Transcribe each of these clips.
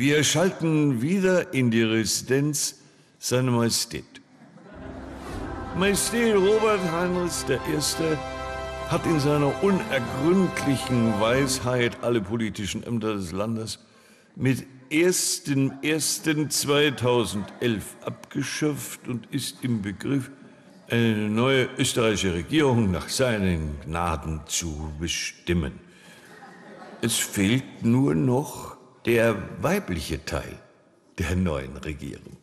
Wir schalten wieder in die Residenz seiner Majestät. Majestät Robert Heinrichs I. hat in seiner unergründlichen Weisheit alle politischen Ämter des Landes mit 1.1.2011 abgeschöpft und ist im Begriff, eine neue österreichische Regierung nach seinen Gnaden zu bestimmen. Es fehlt nur noch der weibliche Teil der neuen Regierung.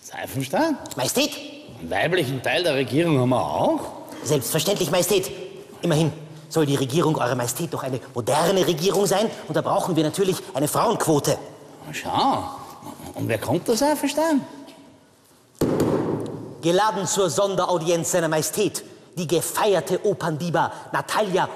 Seifenstein? Majestät? Einen weiblichen Teil der Regierung haben wir auch? Selbstverständlich, Majestät. Immerhin soll die Regierung Eurer Majestät doch eine moderne Regierung sein und da brauchen wir natürlich eine Frauenquote. Schau. Und wer kommt da, Seifenstein? Geladen zur Sonderaudienz seiner Majestät, die gefeierte Operndiva Natalia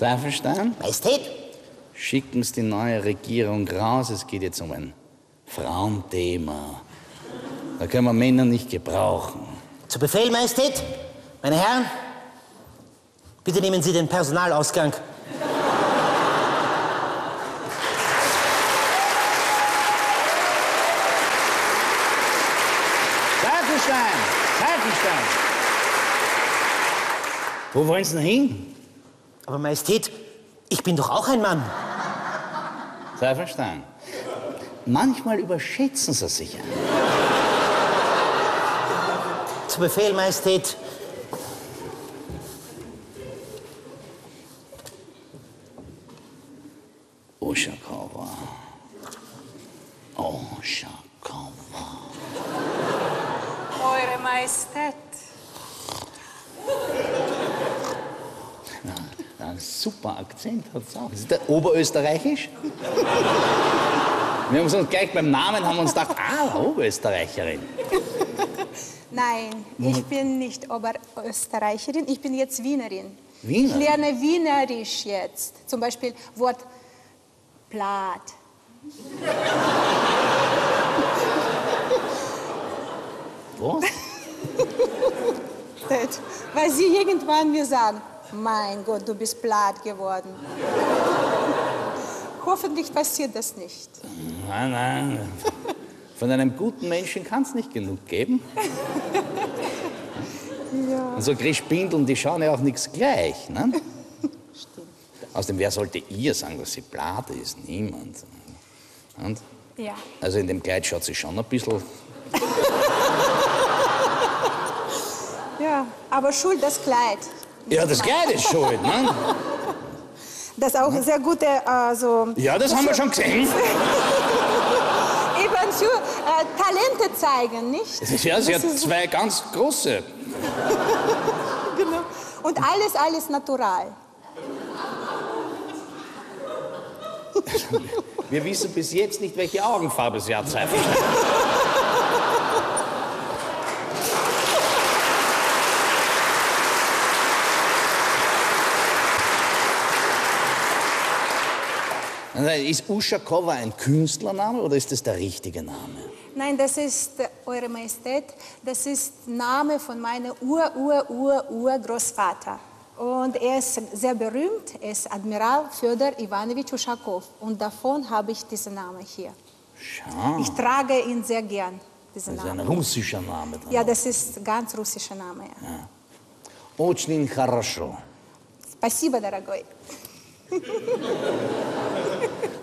Seifenstein? Majestät? Schicken Sie die neue Regierung raus. Es geht jetzt um ein Frauenthema. Da können wir Männer nicht gebrauchen. Zu Befehl, Majestät. Meine Herren, bitte nehmen Sie den Personalausgang. Seifenstein! Seifenstein! Wo wollen Sie denn hin? Aber Majestät, ich bin doch auch ein Mann. Seifenstein. Manchmal überschätzen Sie sich. Zu Befehl, Majestät. Uschakova. Uschakova. Eure Majestät. Ein super Akzent hat es auch. Ist der Oberösterreichisch? Wir haben uns gleich beim Namen haben uns gedacht, ah, Oberösterreicherin. Nein, ich bin nicht Oberösterreicherin, ich bin jetzt Wienerin. Wiener? Ich lerne Wienerisch jetzt. Zum Beispiel Wort Blatt. Was? Das, Weil sie irgendwann mir sagen, mein Gott, du bist platt geworden. Hoffentlich passiert das nicht. Nein, nein. Von einem guten Menschen kann es nicht genug geben. Ja. Und so Grischbindeln, die schauen ja auch nichts gleich. Ne? Stimmt. Außerdem, wer sollte ihr sagen, dass sie blatt ist? Niemand. Und? Ja. Also in dem Kleid schaut sie schon ein bisschen. ja, aber schuld das Kleid. Ja, das Kleid ist schuld, ne? Das auch sehr gute, also Ja, das haben wir schon gesehen. eben zu äh, Talente zeigen, nicht? Ja, sie Das hat zwei ganz große. Genau. Und alles, alles natural. Wir wissen bis jetzt nicht, welche Augenfarbe sie hat. Seifenstein. Ist Uschakova ein Künstlername oder ist das der richtige Name? Nein, das ist, äh, Eure Majestät, das ist Name von meinem Ur-Ur-Ur-Urgroßvater. Und er ist sehr berühmt, er ist Admiral Fjodor Ivanovich Uschakow. Und davon habe ich diesen Namen hier. Schau, Ich trage ihn sehr gern, diesen das ist ein Namen. russischer Name. Dann. Ja, das ist ganz russischer Name. Ja. Очень хорошо. Спасибо, дорогой.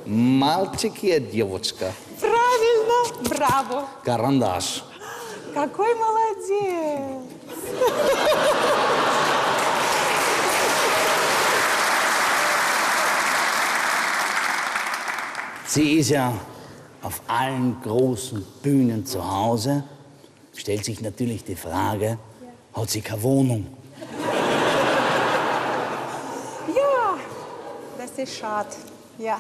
Мальчик и девочка. Правильно, браво. Карандаш. Какой молодец. Sie ist ja auf allen großen Bühnen zu Hause. Stellt sich natürlich die Frage, hat sie keine Wohnung? Ja, das ist schade. Ja.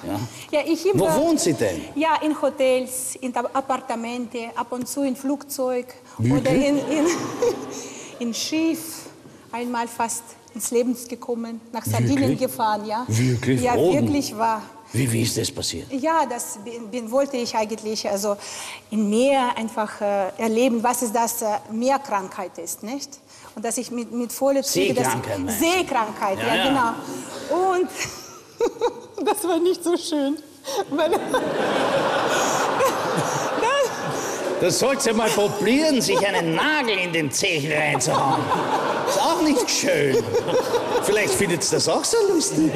Ja. ja. immer, Wo wohnt sie denn? Ja, in Hotels, in Appartemente, ab und zu in Flugzeug Wirklich? oder in, in, in Schiff. Einmal fast ins Leben gekommen, nach Sardinien Wirklich? gefahren, ja. Wirklich? Ja, Oben? wirklich wahr. Wie, wie ist das passiert? Ja, das bin, bin, wollte ich eigentlich also im Meer einfach äh, erleben, was es das äh, Meerkrankheit ist, nicht? Und dass ich mit, mit voller Züge... Seekrankheit? Seekrankheit, ja, Ja, ja. genau. Und das war nicht so schön. Das sollt ihr mal probieren, sich einen Nagel in den Zehen reinzuhauen. Ist auch nicht schön. Vielleicht findet ihr das auch so lustig.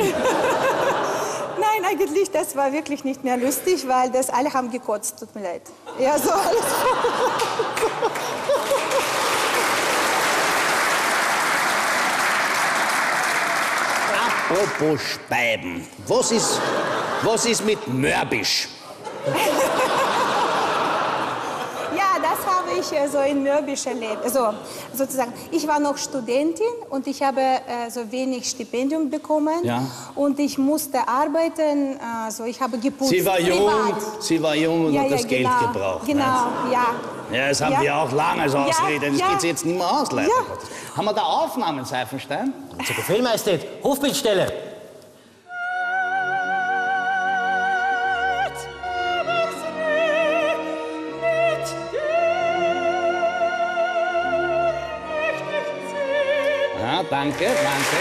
Nein, eigentlich, das war wirklich nicht mehr lustig, weil das alle haben gekotzt, tut mir leid. Ja, so alles. Apropos Speiben. Was ist, was ist mit Mörbisch? Ja, das habe ich äh, so in Mörbisch erlebt. Also sozusagen, ich war noch Studentin und ich habe äh, so wenig Stipendium bekommen. Ja. Und ich musste arbeiten, also ich habe geputzt. Sie war jung, privat. sie war jung und ja, hat ja, das Geld genau, gebraucht. Genau, ja. Ja, das haben Ja. wir auch lange als Ja, Ausrede. Das ja. geht jetzt nicht mehr aus, leider. Ja. Haben wir da Aufnahmen, Seifenstein? Zu Befehl, Majestät. Hofbildstelle. Danke, danke.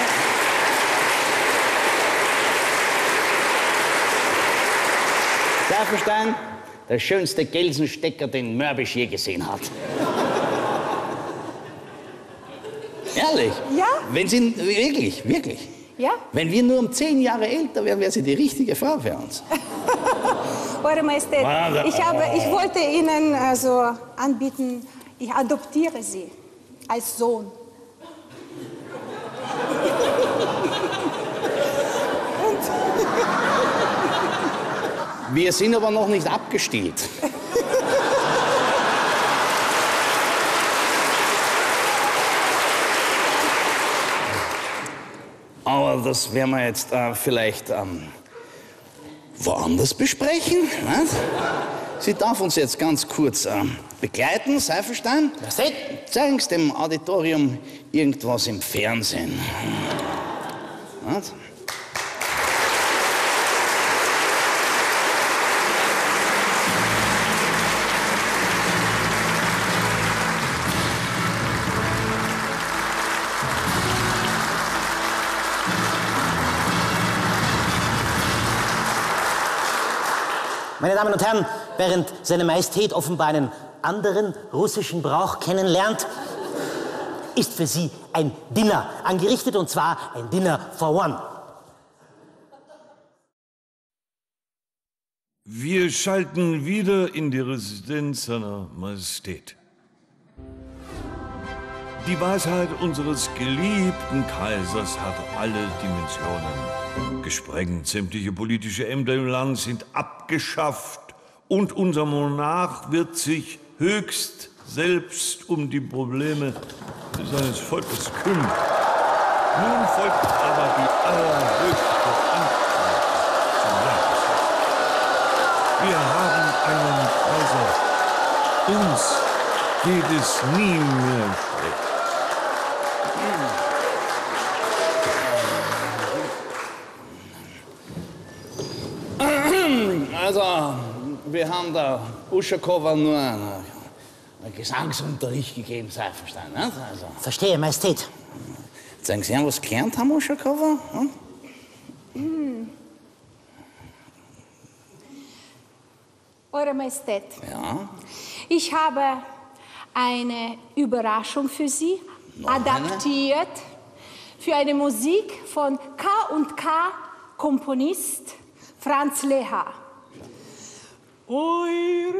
Seifenstein, der schönste Gelsenstecker, den Mörbisch je gesehen hat. Ehrlich? Ja. Wenn Sie, wirklich, wirklich. Ja, Wenn wir nur um zehn Jahre älter wären, wäre sie die richtige Frau für uns. Eure Majestät, ich, habe, ich wollte Ihnen also anbieten, ich adoptiere Sie als Sohn. Wir sind aber noch nicht abgestillt. Aber das werden wir jetzt äh, vielleicht ähm, woanders besprechen. Nicht? Sie darf uns jetzt ganz kurz ähm, begleiten, Seifenstein. Majestät. Zeigen Sie dem Auditorium irgendwas im Fernsehen. Nicht? Meine Damen und Herren, während seine Majestät offenbar einen anderen russischen Brauch kennenlernt, ist für Sie ein Dinner angerichtet und zwar ein Dinner for one. Wir schalten wieder in die Residenz seiner Majestät. Die Weisheit unseres geliebten Kaisers hat alle Dimensionen gesprengt. Sämtliche politische Ämter im Land sind abgeschafft und unser Monarch wird sich höchst selbst um die Probleme seines Volkes kümmern. Nun folgt aber die allerhöchste Anstrengung zum Landesherrn. Wir haben einen Kaiser. Uns geht es nie mehr Also, wir haben der Uschakova nur einen, einen Gesangsunterricht gegeben, Seifenstein. Nicht? Also, Verstehe, Majestät. zeigen Sie, was gelernt haben, Uschakova? Hm? Eure Majestät, Ja. ich habe eine Überraschung für Sie Noch eine? adaptiert für eine Musik von K&K Komponist Franz Leha. Eure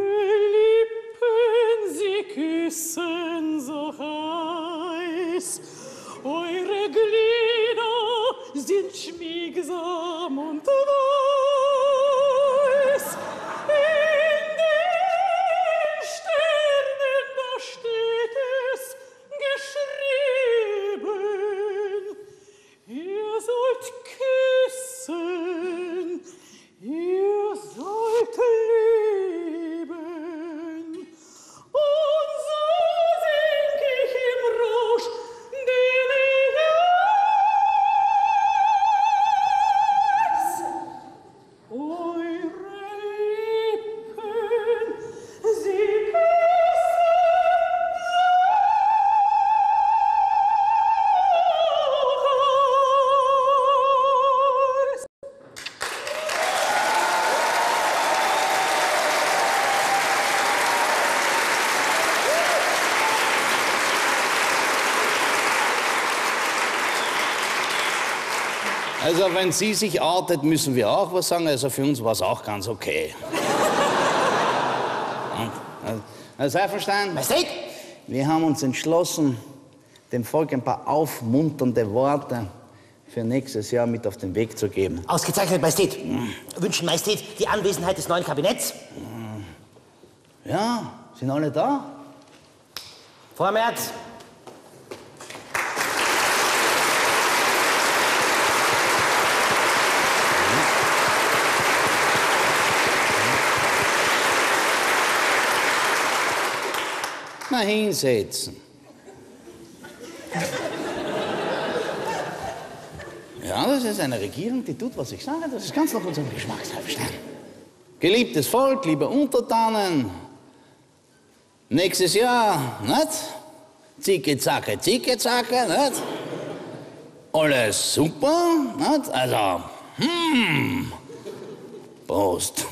Lippen, sie küssen so heiß, eure Glieder sind schmiegsam und weiß. Also, wenn sie sich outet, müssen wir auch was sagen. Also, für uns war es auch ganz okay. Also, Seifenstein, Majestät! wir haben uns entschlossen, dem Volk ein paar aufmunternde Worte für nächstes Jahr mit auf den Weg zu geben. Ausgezeichnet, Majestät. Wünschen Majestät die Anwesenheit des neuen Kabinetts? Ja, sind alle da? Vormärz! Hinsetzen. Ja, das ist eine Regierung, die tut, was ich sage. Das ist ganz nach unserem Geschmack, Seifenstein. Geliebtes Volk, liebe Untertanen, nächstes Jahr, nicht? Zicke, zacke, zicke, zacke, nicht? Alles super, nicht? Also, hm, Prost.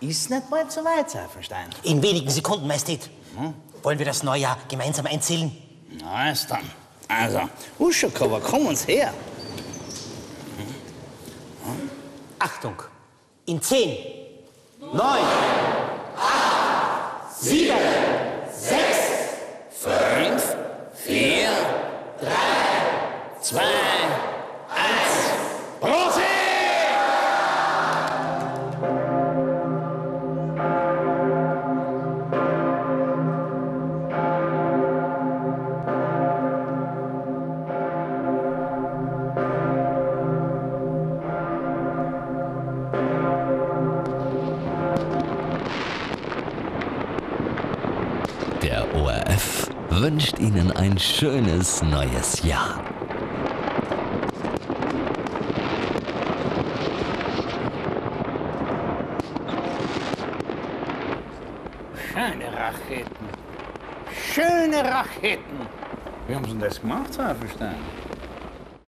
Ist nicht bald so weit sein, verstehen? In wenigen Sekunden, Majestät. Hm? Wollen wir das Neujahr gemeinsam einzählen? Na, ist dann. Also, Uschakova, komm uns her. Hm? Hm? Achtung! In 10, 9, 8, 7, Der ORF wünscht Ihnen ein schönes neues Jahr. Schöne Raketen. Schöne Raketen. Wie haben Sie denn das gemacht, Seifenstein?